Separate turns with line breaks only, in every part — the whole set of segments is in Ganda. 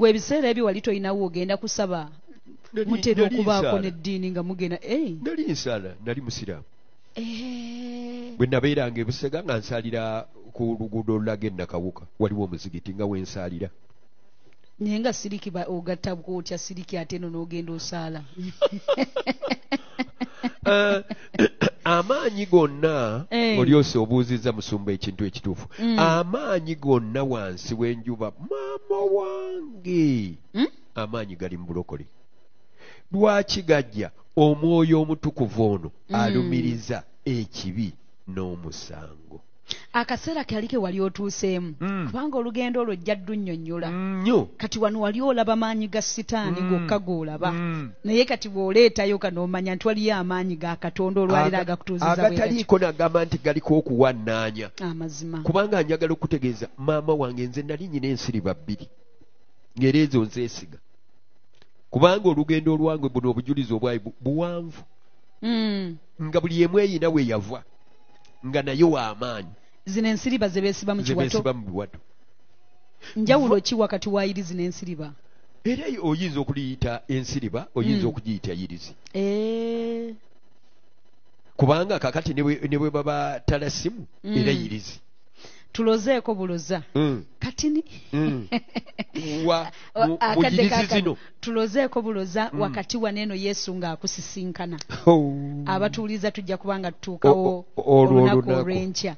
gwe ebiseera ebyo wali tolinawo ogenda kusaba mutera okubaako n'eddiini nga mugenda Ei,
nali nsaala nali musiraamu.
Eh,
bwe nabeeranga ebusega nga nsaalira ku luguudo lulaga ennakawuka waliwo omuzigiti nga wensaalira
naye nga siriki ogatta bwotya siriki ate eno n'ogenda osaala.
Eh, amaanyi gonna
Eh.
olyosi obuuzizza musumba ekintu ekituufu
Mm.
amaanyi gonna wansi w'enjuba maama wange
Hmm?
amaanyi gali mu bulokole lwaki gajja omwoyo omutukuvu ono
Mm.
alumiriza ekibi n'omusango
akaseera kali ke wali otuuseemu.
Mm.
kubanga olugendo olwo ojja ddunnyonnyola
nnyo
kati wano wali olaba maanyi ga sitaani
Mm.
gokka g'olaba naye kati bw'oleetayo kano omanya nti waliyo amaanyi ga katonda olwaliro
Aga-
agakutuuziza bwe gatyo.
agataliiko nagamba nti galiko okuwannaanya.
Amazima.
Kubanga njagala okutegeeza maama wange nze nali nyina ensiriba bbiri ng'era ezo nzeesiga. Kubanga olugendo olwange buno obujulizi obwali bu- buwanvu. Nga buli emu eyina we yava nga naye w'amaanyi
zino ensiriba ze beesiba mu kiwato.
mu biwato
njawulo ki wakati wa irizi n'ensiriba
era oyinza okuliyita ensiriba oyinza
Mm.
okugiyita yirizi
Eh,
kubanga kakati ne bwe- baba talasimu era yirizi
tulozeeko buloza.
Mm,
kaakano,
zino
tulozeeko buloza
Mm.
wakati waneeno yesu ng'akusisinkana
Oh.
abatuuliza tujja kubanga tutuukawo
O- o- olwo
olunaku olw'enkya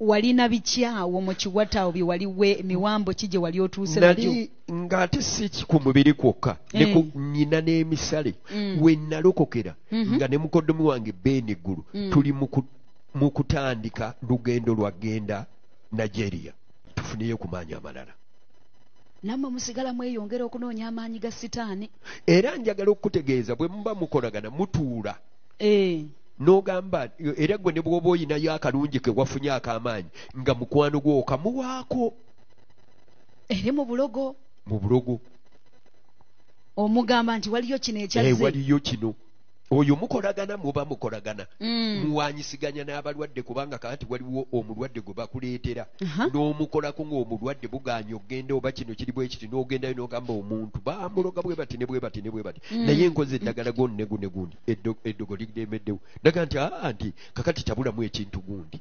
walina bikyawo mu kiwata awo bye waliwe emiwambo ki gye wali otuuse nagyo
nali ng'ate si ki ku mubiri kwokka ne
Eh.
ku nyina n'emisale
Mm.
we nalokokera
Mhm.
nga ne mukoddomi wange beeni eggulu
Mm.
tuli mu kutandika lugendo lwagenda nigeria tufuneyo ku maanyi amalala
nammwe musigala mweyongera okunoonya amaanyi ga sitaani.
Era njagala okukutegeeza bwe muba mukolagana mutuula.
Eh,
n'ogamba era gwe ne bw'oba oyinayo akalungi ke wafunye ak'amaanyi nga mukwano gwo okamuwaako.
Ere mu bulogo.
Mu bulogo.
Omugamba nti waliyo kino
Eh,
ekyazze
waliyo kino oyo mukolagana muba mukolagana.
Mm.
muwanyisiganya n'abalwadde kubanga kakati waliwo omulwadde gwe bakuleetera. N'omukolako ng'omulwadde buganya ogende oba kino kiri bwe kiti n'ogendayo n'ogamba omuntu bamuloga bwe bati ne bwe bati ne bwe bati.
Mm.
naye nkoze eddagala goni ne gundi gundi eddo- eddogo lidemeddewo ndaga nti aa nti kakati tabulamu ekintu gundi.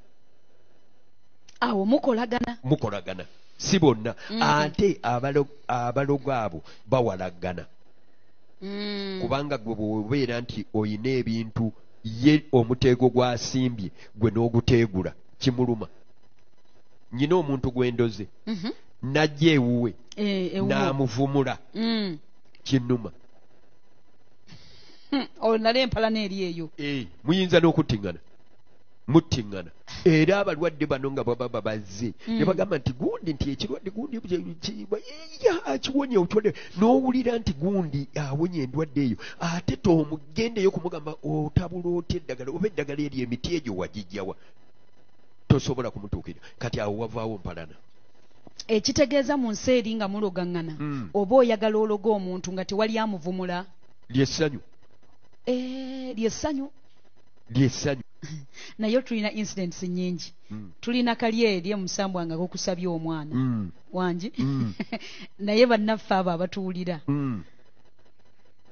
Awo mukolagana.
Mukolagana. Si bonna.
Mm.
ate abalo- abalogo abo bawalagana
Mm.
Kubanga gwe bw'obeera nti oyina ebintu ye omuteego gw'asimbye gwe n'oguteegula kimuluma. Nyina omuntu gwendoze
Mhm.
najja ewuwe
Eh,
n'amuvumula
Mm.
kinnuma.
Olwo nali empala n'eri eyo.
Eh, muyinza n'okuttiŋŋana muttiŋŋana era abalwadde bano nga baba babazze.
Mm.
ne bagamba nti gundi nti ekirwadde gundi akiwonye otwadde n'owulira nti gundi awonye endwadde eyo ate tomugendeyo kumugamba otabula otya eddagala oba eddagala eryo emiti egyo wagijjawa tosobola kumutuukira. Kati awo wavaawo mpalana.
Ekitegeeza mu nsi eri nga mulogaŋŋana
Mm.
oba oyagala ologa omuntu nga tewali amuvumula?
Lyessanyu.
Eh, lyessanyu
lyessanyu
naye tulina incidents nnyingi.
Mm.
tulina kali eri omusambwa nga gokusabye omwana.
Mm.
wangi
Mm.
naye bannaffe abo abatuwulira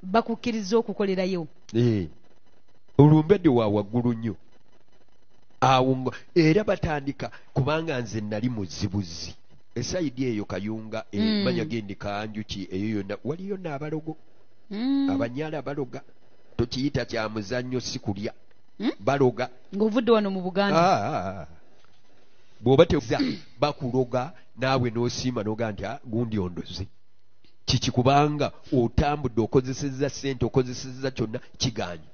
bakukkiriza okukolerayo.
Eh, olumbedde wa waggulu nnyo? Awo era batandika kubanga nze nali muzibuzi esayidi eyo kayunga emanya gendi kanjuki eyo yonna waliyo n'abalogo. Abanyala baloga tokiyita kya muzannyo si kulya. Baloga.
Ng'ovudde wano mu buganda.
Ah, ah, ah. bw'oba teza bakuloga naawe n'osiima n'ogaa nti "Ah, gundi ondoze. Kiki kubanga otambudde okozesezza ssente okozesezza kyonna kiganye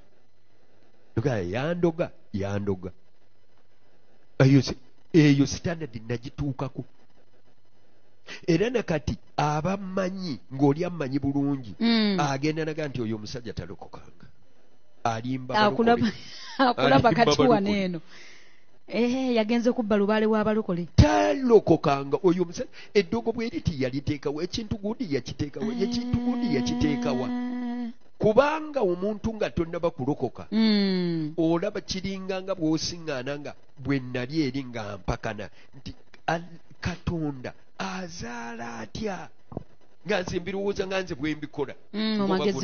nogaa yandoga yandoga. Eyo eyo sitandadi nagituukako. Era nakati abamanyi ng'oli amanyi bulungi
Mm.
agenda naga nti oyo omusajja alimba
akulaba akulaba
Alimba
kati wano eno Eh, yagenze kubba lubaale w'abalokole
talokokanga oyo omusajja eddogo bwe riti yaliteekawo ekintu gundi yakiteekawo ekintu gundi yakiteekawa kubanga omuntu nga tonnaba kulokoka
mm.
olaba kiringa nga bw'osiŋŋaana nga bwe nali eri nga mpakana nti "Al- katonda azaala atya nga nze mbirowooza nga nze bwe mbikola
Mm,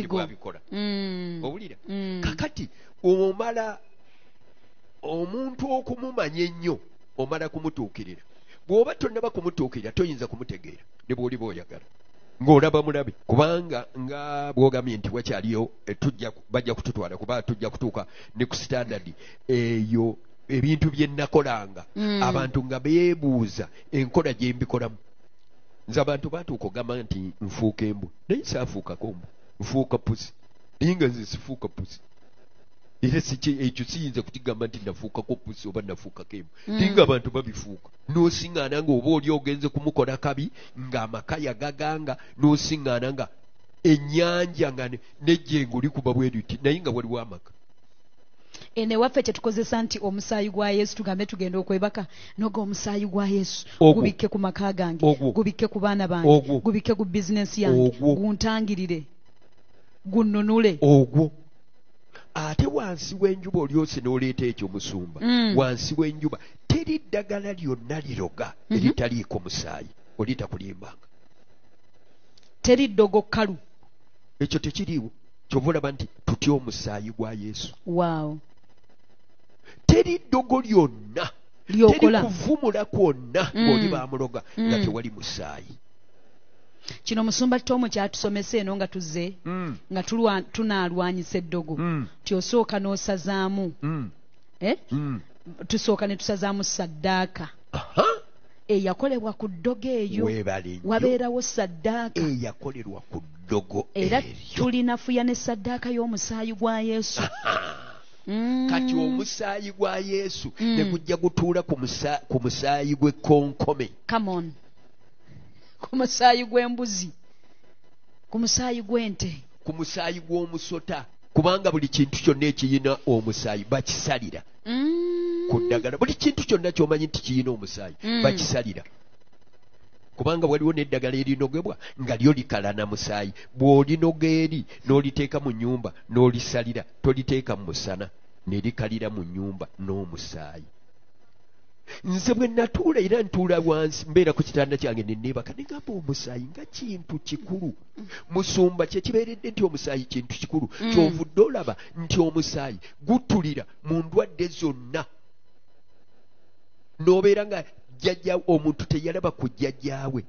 go.
bw'abikola
Mm.
owulira
Mm.
kakati omala omuntu okumumanya ennyo omala kumutuukirira bw'oba tonnaba kumutuukirira toyinza kumutegeera ne bw'oliba oyagala ng'olaba mulabe kubanga nga bwogambye nti wakyaliyo eh, bajja kututwala kuba tujja kutuuka ne ku standard eyo ebintu bye nakolanga
Mm.
abantu nga beebuuza enkola gye mbikolamu nze abantu batuuka ogamba nti nfuuka embwa naye saafuukako mbwa nfuuka pusi. Naye nga nze sifuuka pusi. Era ekyo siyinza kukigamba nti nafuukako pusi oba nafuukako embwa naye nga abantu babifuuka. N'osiŋŋaana nga oba oli ogenze kumukola kabi ng'amaka yagaganga n'osiŋŋaana nga ennyanja nga ne- nejjengo likuba bwe liti naye nga waliwo amaka
ene waffe kyetukozesa nti omusaayi gwa yesu tugambe tugenda okwebaka. Noga omusaayi gwa yesu. Gubikke ku maka gange. Gubikke ku baana bange. Gubikke ku bizinensi yange. Guntangirire. Gunnunule.
Ogwo. Ate wansi w'enjuba olyose n'oleeta ekyo musumba
Mm.
wansi w'enjuba. Teri ddagala lyonna liroga
Mhm.
eritaliiko musaayi. Oliita kulimbanga
teri ddogo kkalu.
Ekyo tekiriiwo kyova olaba nti tutya omusaayi gwa yesu.
Waawo
teri ddogo lyonna teri kuvumula kwonna
Mm.
ng'oli bamuloga nga
Mm.
tewali musaayi.
Kino musumba tomu kyatusomesa eno nga tuzze
Mm,
nga tulwa- tunaalwanyisa eddogo.
Mm,
ti osooka n'osazaamu eh? tusooka ne tusazaamu saddaaka eyakolebwa ku ddogo eyo. Wabeerawo saddaaka
eyakolerwa ku ddogo
era
eryo
tulinafuya ne saddaaka y'omusaayi gwa yesu Mm.
kati omusaayi gwa yesu
Mm.
ne gujja gutuula ku musa- ku musaayi gw'ekkonkome
Come on. ku musaayi gw'embuzi ku musaayi gw'ente
ku musaayi gw'omusota kubanga buli kintu kyonna ekiyina omusaayi bakisalira
Mm.
ku ddagala buli kintu kyonna ky'omanyi nti kiyina omusaayi
Mm.
bakisalira kubanga waliwo n'eddagala erinogebwa nga lyo likalana musaayi. Bw'olinoga eri n'oliteeka mu nnyumba n'olisalira toliteeka mu musana ne likalira mu nnyumba n'omusaayi. Nze bwe natuula era ntuula wansi mbeera ku kitanda kyange ne neebaka ne ngamba omusaayi nga kintu kikulu. Musumba kyekibeeredde nti omusaayi kintu kikulu.
Mm.
kyovudde olaba nti omusaayi gutulira mu ndwadde zonna. N'obeera nga jjajja omuntu teyalaba ku jjajjaawe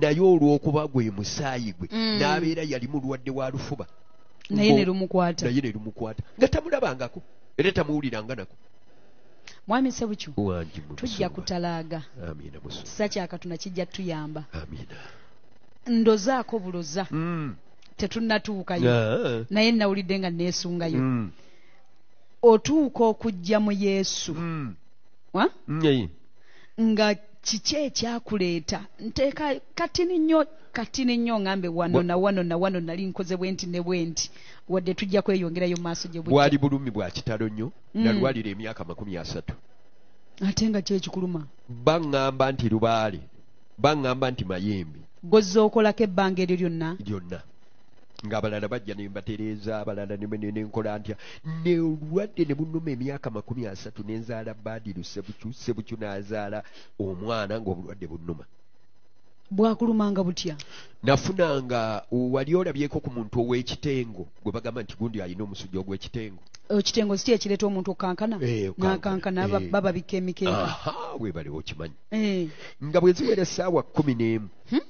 naye olw'okuba gwe musaayi gwe
Mm.
n'abeera yali mulwadde wa lufuba.
Naye ne lumukwata.
naye ne lumukwata. Nga tamulabangako era tamuwuliranga nako.
Mwami sebukyu
mu
tujja kutalaaga. Kisa kyakatuna kijja tuyamba. Ndozaako buloza.
Mm.
tetunnatuukayo.
Ah.
naye nawulidde nga neesungayo
Mm.
otuuka okujja mu yesu. Nga kiki ekyakuleeta nteeka katini nnyo katini nnyo ngambe wano
Wa-
na wano na wano nali nkoze bwe nti ne bwe nti wadde tujja kweyongerayo mu maaso gye
bwali bulumi bwa kitalo nnyo
Mm.
nalwalira emyaka makumi asatu.
Ate nga kyekikuluma
baŋŋamba nti lubaale baŋŋamba nti mayembe.
Gozza okolako ebbanga eryo lyonna.
Lyonna ng'abalala bajja ne mbatereeza abalala ne ne- ne nkola ntya? Ne olwadde ne bunnuma emyaka makumi asatu ne nzaala baadiru sebukyu sebukyu n'azaala omwana ng'obulwadde bunnuma.
Bwakulumanga butya?
Nafunanga wali olabyeko ku muntu ow'ekitengo? Gwe bagamba nti gundi alina omusujja ogw'ekitengo.
Ekitengo si ekireeta omuntu okankana?
Eh,
n'akankana aba-
Eh.
bababika emikeeka
weebale okimanyi.
Eh.
nga bwe ziwera essaawa kkumi n'emu.
Hmm?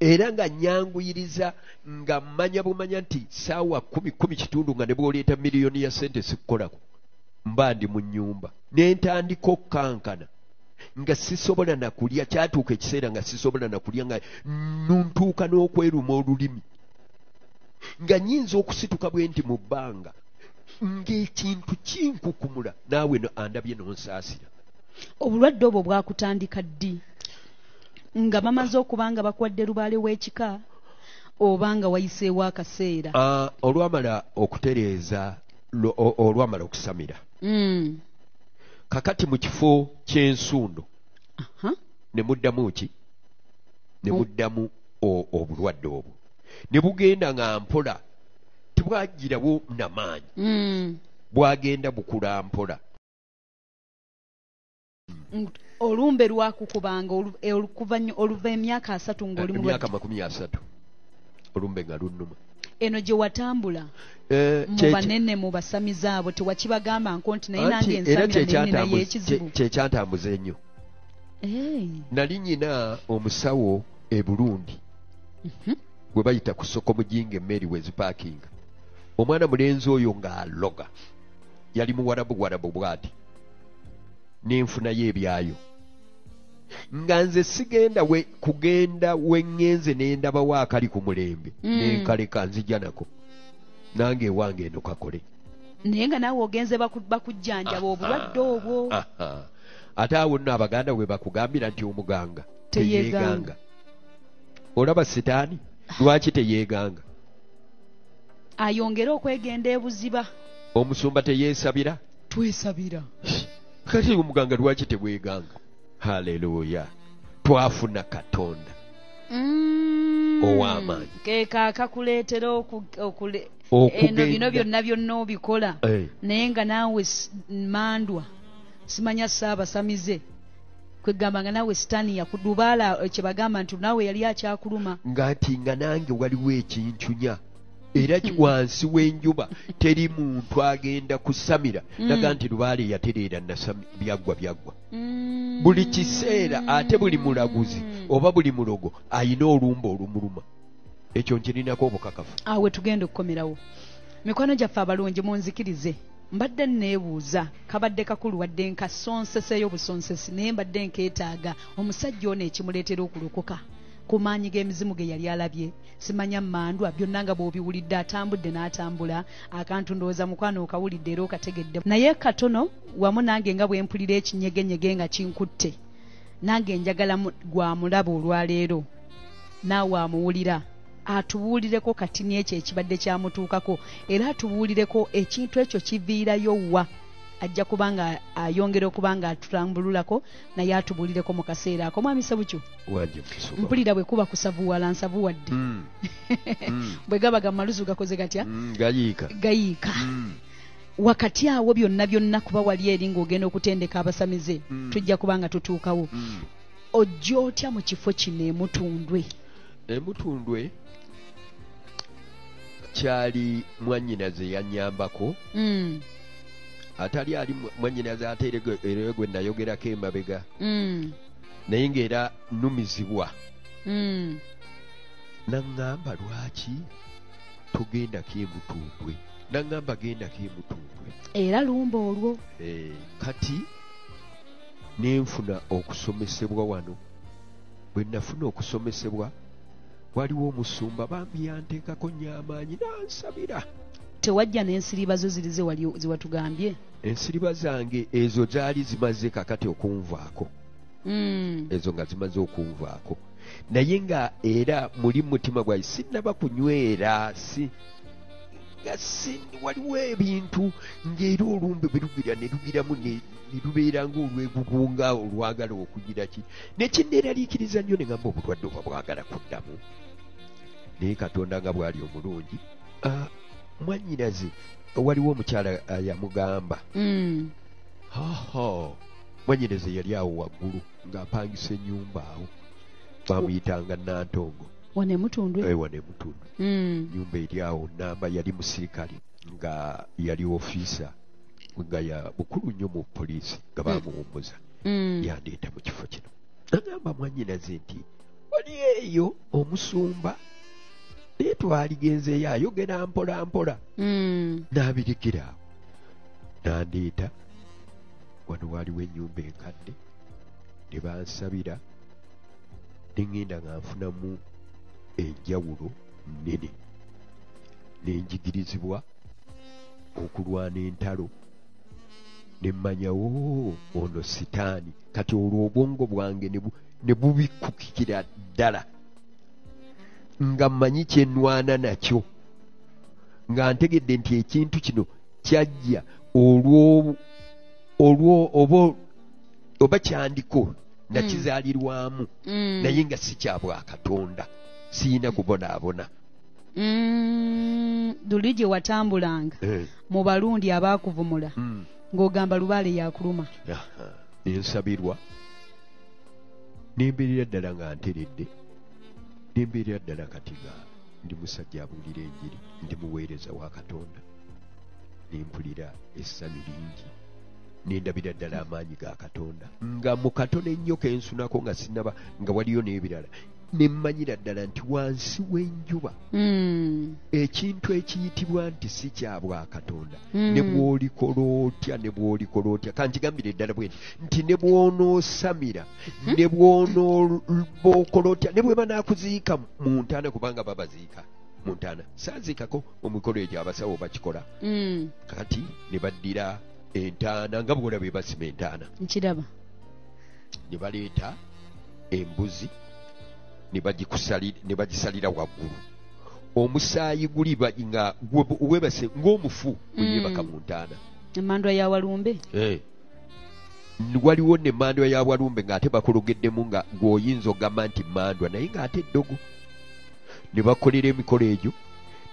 Era nga nyanguyiriza nga mmanya bumanya nti saawa kkumi kkumi kitundu nga ne bw'oleeta miliyoni ya sente sikukolako mba ndi mu nnyumba. Ne ntandika okukankana nga sisobola na kulya kyatuuka ekiseera nga sisobola na kulya nga nuntuuka n'okweruma olulimi. Nga nyinza okusituka bwe nti mu bbanga ng'ekintu kinkukumula naawe andabye n'onsaasira.
Obulwadde obwo bwakutandika ddi nga bamaze okuba nga bakuwadde lubaale w'ekika oba nga wayiseewo akaseera
Ah, olwamala okutereeza olwamala okusamira
Mm.
kakati mu kifo ky'ensundo
Aha.
ne muddamu ki ne muddamu obulwadde obwo ne bugenda nga mpola tebwagirawo namaanyi
Mm.
bwagenda bukula mpola
olumbe lwakukubanga e- oluva emyaka asatu ng'oli mu
emyaka makumi asatu. Olumbe nga lunnuma.
Eno gye watambula?
Eh,
mu banene mu basamizi abo tewakibagamba nko nti naye
Anti
nange
era
ensamira nenninayo
kyekyantambuza- ennyo nali nyina omusawo e burundi.
Mhm.
gwe bayita ku soko mujinga emmeri we zipaakinga omwana mulenzi oyo ng'aloga. Yali muwarabu warabu bwati nenfunayo ebyayo nga nze sigenda we kugenda we ŋŋenze ne ndabawo akali ku mulembe.
Mm.
nenkaleka nzija nako. Nange ewange eno kakole.
Naye nga naawe ogenze baku- bakujjanjaba obulwadde obwo.
Aha. ate awo nno abaganda we bakugambira nti omuganga
teyeeganga.
olaba sitaani? Lwaki teyeeganga?
Ayongere okwegenda ebuziba.
Omusumba teyeesabira?
Twesabira
kati omuganga lwaki tebweganga? Haleluya twafuna katonda.
Mm.
Ow'amaanyi.
keeka akakuleetera eno bino byonna byonna obikola.
Eh,
naye nga naawe mandwa. Simanya saabasamize kwegamba nga naawe sitaani yakudubaala eh, kyebagamba nti naawe yali akyakuluma.
Nga nti nga nange waliwo ekincunya era wansi w'enjuba teri muntu agenda kusamira.
Mm.
naga nti lubaale yatereera byaggwa byaggwa.
Mm.
buli kiseera ate buli mulaguzi oba buli mulogo ayina olumba olumuluma. Ekyo nkirinako obukakafu.
Awe tugenda okukomerawo. Mikwano gyaffe abalungi munzikirize. Mbadde neebuuza kabadde kakulu wadde nkasonseseyo busonsesi naye mbadde nkeetaaga omusajja ono ekimuleetera okulokoka ku maanyi g'emizimu ge yali alabye simanya mmandwa byonna nga bw'obiwulidde atambudde n'atambula akantu ndowooza mukwano okawulidde era okategedde. Naye katono wamu nange nga bwe mpulira ekinyegenyege nga kinkutte nange njagala mu- gwamulaba olwaleero naawe amuwulira atubuulireko katini ekyo ekibadde kyamutuukako era atubuulireko ekintu ekyo kiviirayo wa ajja kuba nga ayongera okuba nga atutambululako naye atubuulireko mu kaseera ako. Mwami sebukyo mpulira bwe kuba kusavuwala nsavuwadde.
Mm, mm,
bwe gaba ga maluzu gakoze gatya?
Mm, gayiika.
Gayiika. Wakati awo byonna byonna kuba wali eri ng'ogenda okutendeka abasamize tujja kuba nga tutuukawo. Ojja otya mu kifo kino emutundwe?
Emutundwe kyali mwannyinaze yannyambako
Mm,
atali ali mwa- mwannyinaze ate era gwe- era gwe nayogerako emabega.
Mm,
naye ng'era nnumizibwa
mm.
naŋŋamba lwaki togendako emutundwe naŋŋamba gendako emutundwe
era lumba olwo.
Eh, kati nenfuna okusomesebwa wano. Bwe nafuna okusomesebwa waliwo omusumba bambi yanteekako nnyamaanyi nansabira
tewajja n'ensiriba zo ziri ze wali ze watugambye?
Ensiriba zange ezo zaali zimaze kakati okunvaako.
Mm,
ezo nga zimaze okunvaako. Naye nga era muli mu mutima gwange sinnaba kunywera si nga si waliwo ebintu ng'era olumbe bwe lugira ne lugiramu ne lubeera ng'olwegugunga olwagala okugira ki? Nekinneeraliikiriza nnyo ne ngamba obulwadde oba bwagala kuddamu. Naye katonda nga bw'ali omulungi ah, mwannyinaze waliwo omukyala ah, yamugamba.
Mm,
haha mwannyinaze yali awo waggulu ng'apangisa ennyumba awo. Bamuyitanga nantongo
wano emutundwe
ewa ne mutundu
Mm,
nyumba eri awo namba yali musirikale nga yali ofiisa nga ya bukulu nnyo mu poliisi nga bamuwummuza
mm,
yandeeta mu kifo kino. Nagamba mwannyinaze nti wali eyo omusumba naye twaligenzeeyo ayogera mpola mpola.
Mm,
n'abirekera awo nandeeta wano waaliwo ennyumba enkadde. Ne bansabira. Ne ŋŋenda nga nfunamu enjawulo nnene. Nenjigirizibwa okulwana entalo. Ne mmanya oo ono sitaani. Kati olwo obwongo bwange ne bu- ne bubikkukikira ddala nga mmanyi kye nnwana nakyo. Nga ntegedde nti ekintu kino kyajja olwo oba oba kyandiko nakizaalirwamu.
Mm,
naye nga si kya bwakatonda siyina kubonaabona.
Mm. luli gye watambulanga.
Eh,
mu balundi abaakuvumula.
Mm,
ng'ogamba lubaale yakuluma.
Ensabirwa nembeerera ddala nga nteredde nembeerera ddala kati nga ndi musajja abuulira enjiri ndi muweereza wa katonda. Nempulira essanyu lingi. Nendabira ddala amaanyi ga katonda. Nga mu katono ennyo kensunako nga sinaba nga waliyo n'ebirala nemmanyira ddala nti wansi w'enjuba
Mm.
ekintu ekiyitibwa nti si kya bwa katonda
Mm.
ne bw'olikola otya ne bw'olikola otya? Kankigambire ddala bwe nti nti ne bw'onoosamira ne bw'onooba okola otya? Ne bwe banaakuziika mu ntaana kubanga babaziika mu ntaana. Saaziikako mu mikolo egyo abasawo bakikola. Kati ne baddira entaana nga bw'olaba be basima entaana.
Nkiraba.
Ne baleeta embuzi ne bagisalira waggulu. Omusaayi guli nga webase ng'omufu bwe
Mm.
yeebaka mu ntaana.
Emandwa ya walumbe?
Eh. Waliwo ne mandwa ya walumbe ng'ate bakologeddemu nga ng'oyinza ogamba nti mandwa naye ng'ate eddogo. Ne bakolera emikolo egyo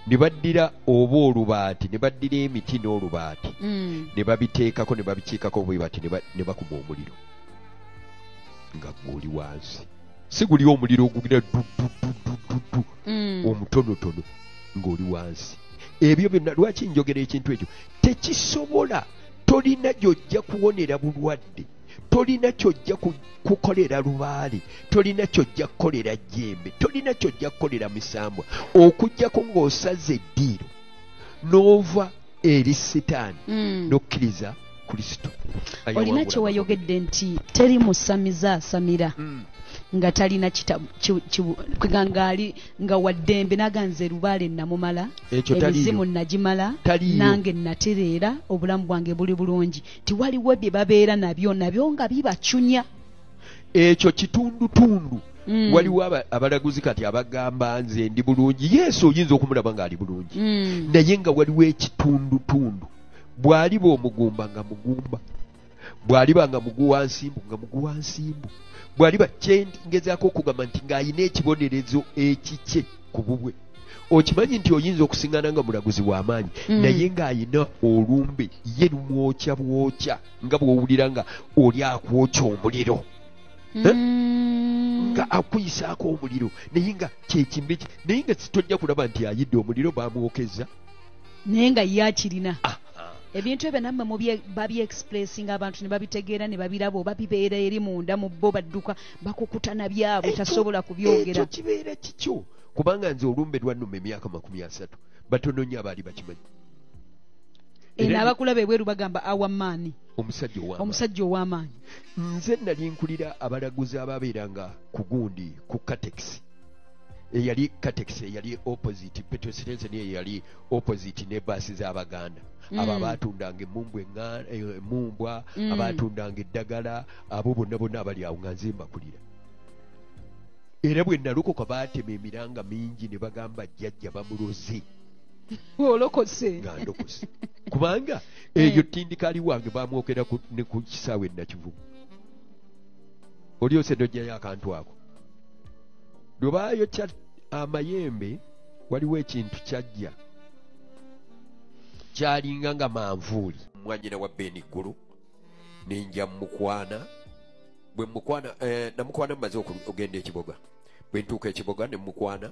ne baddira oba olubaati ne baddira emiti n'olubaati.
Mm.
ne babiteekako ne babikiikako bwe bati ne ba- ne bakuma omuliro. Nga gw'oli wansi si guli omuliro ogugira dududududu
Mm.
omutonotono ng'oli wansi ebyo byonna lwaki njogera ekintu ekyo tekisobola tolina gyojja kuwonera bulwadde tolina kyojja ku- kukolera lubaale tolina kyojja kukolera jjembe tolina kyojja kukolera misambwa okugjako ng'osaze eddiiro n'ova eri sitaani
Mm.
n'okkiriza kristo
olina kyewayogedde nti teri musamiza asamira
Mm.
Nga talina kitabu ki- ki- kwiga ngaali nga waddembe naganze lubaale namumala emizimu
taliyo
nagimala nange natereera obulamu bwange buli bulungi. Tiwaliwo bye babeera nabyo nabyo nga bibacunya.
Ekyo kitundutundu.
Mm.
waliwo aba- abalaguzi kati abagamba nze ndi bulungi. Yesu oyinza okumulaba ng'ali bulungi.
Mm.
naye nga waliwo ekitundutundu. Bw'aliba omugumba nga mugumba bw'aliba nga muguwa nsimbu nga muguwa nsimbu. Bw'aliba kyengezaako okugamba nti ng'ayina ekibonerezo ekikye ku bubwe. Okimanyi nti oyinza okusiŋŋana nga mulaguzi w'amaanyi
Mm.
naye ng'ayina olumbe ye lumwokya bwokya nga bw'owulira nga oli akwokya omuliro.
Mm.
nga akuyisaako omuliro naye nga kyekimbe ki naye nga sitojja kulaba nti ayidde omuliro bamwokeza.
Naye nga ye akirina
Ah,
ebintu ebyo nammwe babyeexpressinga abantu ne babitegeera ne babiraba oba bibeera eri munda mu bo badduka bakukutana byabwe
Ekyo-
tasobola
ekyo
kubyogera
kibeera kikyo. Kubanga nze olumbe lwannuma emyaka makumi asatu batono nnyo abaali bakimanyi.
Eno abakulaba ebweru bagamba awamaani
omusajja ow'amaanyi. nze nali nkulira abalaguzi abaabeeranga ku gundi ku katex eyali katex eyali opposite petrol station eyali opposite ne baasi z'abaganda. Abo abaatundanga emumbwa eŋŋa- eh, emumbwa
Mm.
abaatundanga eddagala abo bonna bonna abali awo nga nze mbakulira. Era bwe nalokoka baatema emiranga mingi ne bagamba jjajja bamuloze
olokose.
Nga ndokose. Kubanga eyo tindikali wange bamwokera ne ku kisaawe nakivubu. Oli ose nojjayo akantu ako. Lwe baayokya amayembe waliwo ekintu kyajja kyalinga nga manvuuli. Mwanyina wa beniggulu ninja mukwana. Bwe mukwana eh, namukwana mumaze ogenda ekiboga. Bwe ntuuka ekiboga ne mukwana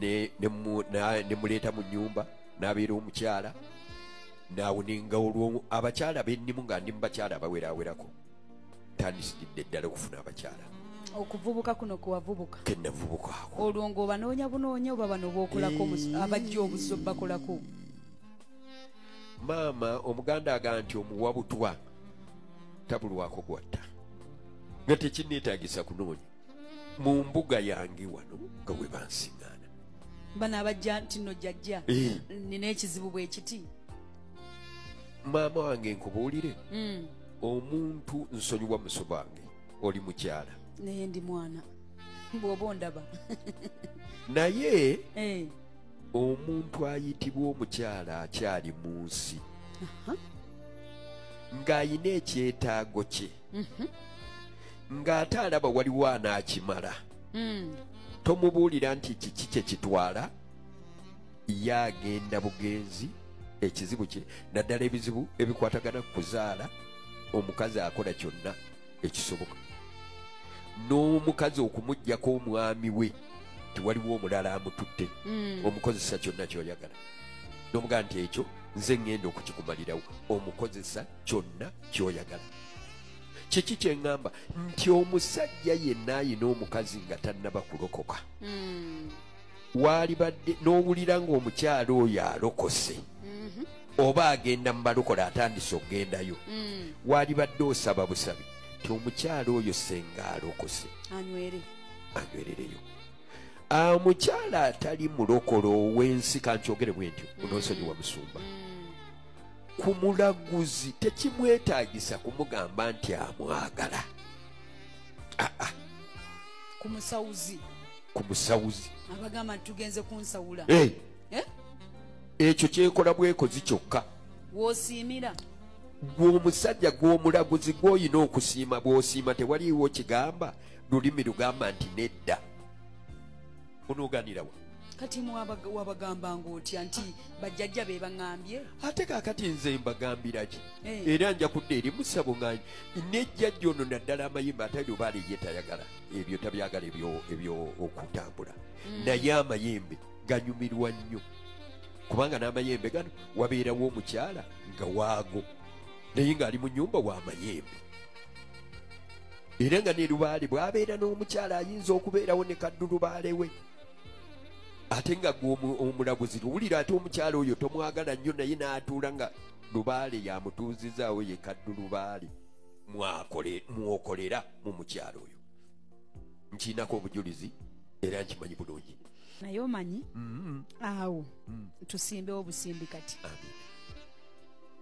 ne muleeta mu nyumba n'abeera omukyala naawuninga olwo abakyala bennimu nga ndi mu bakyala abaweraawerako tandisidde ddala okufuna abakyala.
Okuvubuka kuno kwewavubuka
kenavubukaako
olwo ng'obanoonya bunoonya oba bano bookolako abajja obuso bakolako
maama omuganda agaa nti omuwa butwa tabulwako gwatta. Nga tekinneetagisa kunoonya. Mu mbuga yange wano nga we bansiŋŋaana
bano abajja nti nno jjajja
Eh.
nina ekizibu bwe kiti?
Maama wange nkubuulire.
Mm.
omuntu nsonyiwa muso bange oli mukyala.
Naye ndi mwana. Bw'oba ondaba.
Naye
Eh.
Omuntu ayitibwa omukyala akyali mu nsi ng'ayina ekyetaago kye
Mhm.
ng'ate alaba waliwo anaakimala.
Mm.
tomubuulira nti kiki kye kitwala? Ye agenda bugenzi ekizibu kye naddala ebizibu ebikwatagana ku kuzaala omukazi akola kyonna ekisoboka. N'omukazi okumugjako omwami we tiwaliwo omulala amututte
Mm.
omukozesa kyonna kyoyagala nomugaa nti ekyo nze ŋŋenda okukikumalirawo omukozesa kyonna kyoyagala kiki kyeŋŋamba nti omusajja yenna ayina omukazi nga tannaba kulokoka
Mm.
waalibadde n'owulira ng'omukyala oyo alokose
Mhm.
oba agenda mu balokole atandise okugendayo
Mm.
waalibadde osaba busabi ti omukyala oyo senga alokose
anywere
anywerereyo omukyala atali mulokole ow'ensi kankyogere bwe ntyo onoosonyiwa musumba ku mulaguzi tekimwetaagisa kumugamba nti amwagala. Aa
ku musawuzi.
Ku musawuzi.
Abagamba nti tugenze kunsawula
Eh, ekyo kyekola bwekozi kyokka.
W'osiimira.
Gwe omusajja gw'omulaguzi gw'olina okusiima bw'osiima tewaliiwo kigamba. Lulimi lugamba nti nedda onooganirawa
kati wabagambanga otya nti bajjajja be baŋŋambye?
Ate kaakati nze mbagambira ki?
Eh.
era nja kudda eri musabo ŋŋanyi nejjajja ono naddala amayimba ate lubaale ye tayagala ebyo tabyagala ebyo ebyo okutambula. Naye amayembe ganyumirwa nnyo. Kubanga n'amayembe gano wabeerawo omukyala nga waago naye ng'ali mu nyumba w'amayembe era nga ne lubaale bw'abeera n'omukyala ayinza okubeerawo ne kaddulubaale we ate nga gwe omu- omulaguzi luwulira ate omukyala oyo tomwagala nnyo naye n'atuula nga lubaale yamutuuzizaawo ye kaddulubaale mwakole- mwokolera mu mukyala oyo. Nkiinako obujulizi era nkimanyi bulungi.
Naye omanyi?
Mm,
awo
mm,
tusimbewo busimbi kati.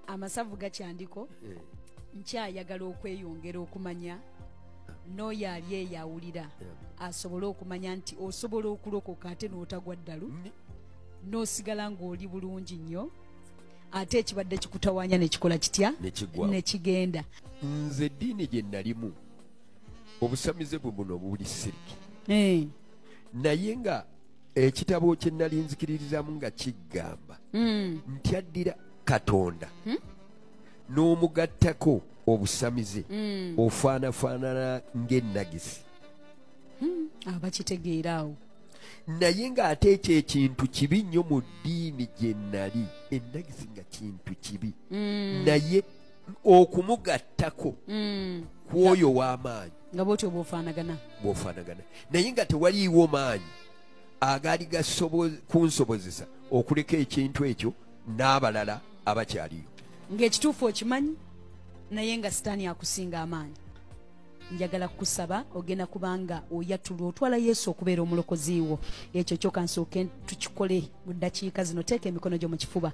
Amasavu gakyandiko?
Eh,
nkyayagala okweyongera okumanya n'oyo ali eyo awulira asobole okumanya nti osobola okulokoka ate n'otagwa ddalu? N'osigala ng'oli bulungi nnyo ate ekibadde kikutawanya nekikola kitya?
Nekigwa
nekigenda
nze eddiini gye nalimu. Obusamize bwe buno buli siriki.
Eh,
naye nga ekitabo kye nali nzikiririzamu nga kiggamba.
Mm,
nti addira katonda.
Hmm?
n'omugattako obusamize
mm.
ofaanafaanana ng'ennagisi.
Aba kitegeera awo.
Naye ng'ate ekyo ekintu kibi nnyo mu ddiini gye nali ennagisi nga kintu kibi.
Mm,
naye okumugattako
mm.
ku oyo w'amaanyi.
Nga bwotyo bwofaanagana.
Bw'ofaanagana. Naye nga tewaliiwo maanyi agaali kunsobozesa okuleka ekintu ekyo n'abalala abakyaliyo.
Ng'ekituufu okimanyi naye nga sitaani akusinga amaanyi njagala kukusaba ogenda kubanga oyatulwa otwala yesu okubeera omulokozi wo. Ekyo kyokka nsooke tukikole mu ddakiika zino. Teeka emikono gyo mu kifuba.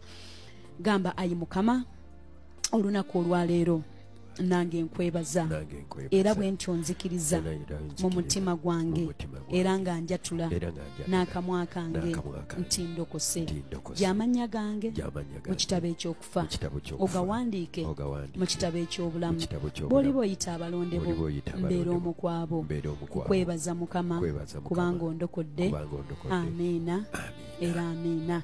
Gamba ayi mukama olunaku olwaleero nange nkwebaza. Era bwe ntyo nzikiriza mu mutima gwange era nga njatula n'akamwa kange nti ndokose. Gy'amannya gange mu kitabo ekyokufa. Ogawandiike mu kitabo ekyobulamu.
Mu kitabo ky'obulamu.
bw'oliba oyita abalonde bo mbeera omu ku abo
Mbeera omu ku abo.
kwebaza mukama. Kubanga ondokodde.
Amiina.
era amiina